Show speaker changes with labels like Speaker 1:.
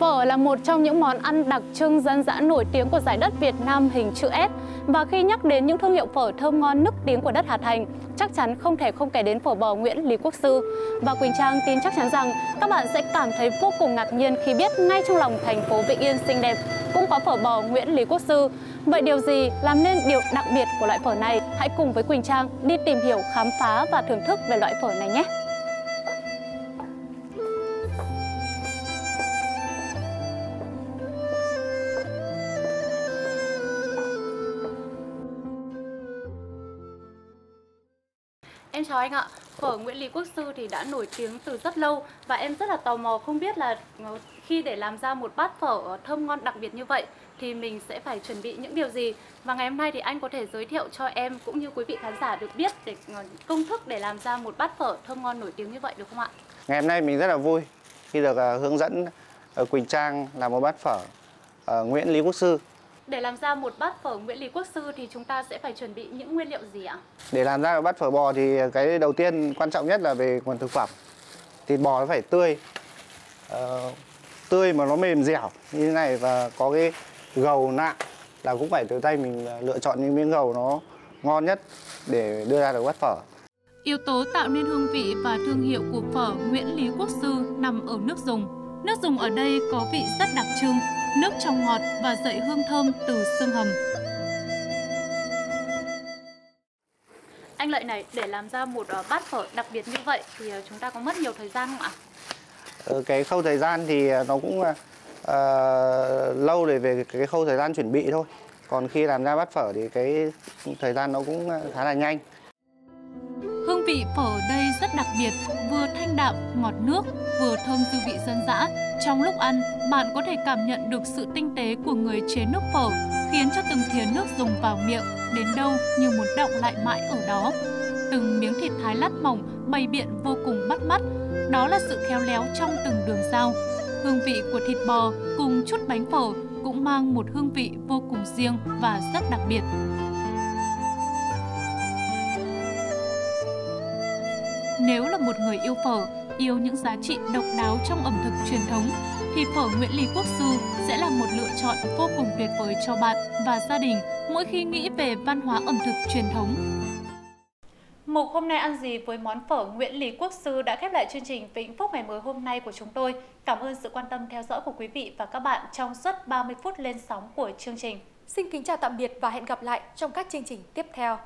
Speaker 1: Phở là một trong những món ăn đặc trưng dân dã nổi tiếng của giải đất Việt Nam hình chữ S. Và khi nhắc đến những thương hiệu phở thơm ngon nức tiếng của đất Hà Thành, chắc chắn không thể không kể đến phở bò Nguyễn Lý Quốc Sư. Và Quỳnh Trang tin chắc chắn rằng các bạn sẽ cảm thấy vô cùng ngạc nhiên khi biết ngay trong lòng thành phố Vĩnh Yên xinh đẹp cũng có phở bò Nguyễn Lý Quốc Sư. Vậy điều gì làm nên điều đặc biệt của loại phở này? Hãy cùng với Quỳnh Trang đi tìm hiểu, khám phá và thưởng thức về loại phở này nhé! Em chào anh ạ. Phở Nguyễn Lý Quốc Sư thì đã nổi tiếng từ rất lâu và em rất là tò mò không biết là ờ, khi để làm ra một bát phở thơm ngon đặc biệt như vậy thì mình sẽ phải chuẩn bị những điều gì và ngày hôm nay thì anh có thể giới thiệu cho em cũng như quý vị khán giả được biết để ờ, công thức để làm ra một bát phở thơm ngon nổi tiếng như vậy được không ạ?
Speaker 2: Ngày hôm nay mình rất là vui khi được ờ, hướng dẫn Quỳnh Trang làm một bát phở Nguyễn Lý Quốc Sư
Speaker 1: để làm ra một bát phở Nguyễn Lý Quốc Sư thì chúng ta sẽ phải chuẩn bị những nguyên liệu gì ạ?
Speaker 2: Để làm ra một bát phở bò thì cái đầu tiên quan trọng nhất là về nguồn thực phẩm. Thịt bò nó phải tươi, uh, tươi mà nó mềm dẻo như thế này và có cái gầu nặng là cũng phải từ tay mình lựa chọn những miếng gầu nó ngon nhất để đưa ra được bát phở.
Speaker 1: Yếu tố tạo nên hương vị và thương hiệu của phở Nguyễn Lý Quốc Sư nằm ở nước dùng. Nước dùng ở đây có vị rất đặc trưng, nước trong ngọt và dậy hương thơm từ xương hầm. Anh Lợi này, để làm ra một ờ, bát phở đặc biệt như vậy thì ờ, chúng ta có mất nhiều thời gian không ạ?
Speaker 2: Ờ, cái khâu thời gian thì nó cũng uh, lâu để về cái khâu thời gian chuẩn bị thôi. Còn khi làm ra bát phở thì cái thời gian nó cũng khá là nhanh.
Speaker 1: Hương vị phở ở đây rất đặc biệt, vừa thanh đạm, ngọt nước, vừa thơm dư vị dân dã. Trong lúc ăn, bạn có thể cảm nhận được sự tinh tế của người chế nước phở, khiến cho từng thìa nước dùng vào miệng đến đâu như muốn động lại mãi ở đó. Từng miếng thịt thái lát mỏng bày biện vô cùng bắt mắt, đó là sự khéo léo trong từng đường dao. Hương vị của thịt bò cùng chút bánh phở cũng mang một hương vị vô cùng riêng và rất đặc biệt. Nếu là một người yêu phở, yêu những giá trị độc đáo trong ẩm thực truyền thống, thì phở Nguyễn Lý Quốc Sư sẽ là một lựa chọn vô cùng tuyệt vời cho bạn và gia đình mỗi khi nghĩ về văn hóa ẩm thực truyền thống. Mục hôm nay ăn gì với món phở Nguyễn Lý Quốc Sư đã khép lại chương trình Vĩnh Phúc ngày mới hôm nay của chúng tôi. Cảm ơn sự quan tâm theo dõi của quý vị và các bạn trong suốt 30 phút lên sóng của chương trình.
Speaker 3: Xin kính chào tạm biệt và hẹn gặp lại trong các chương trình tiếp theo.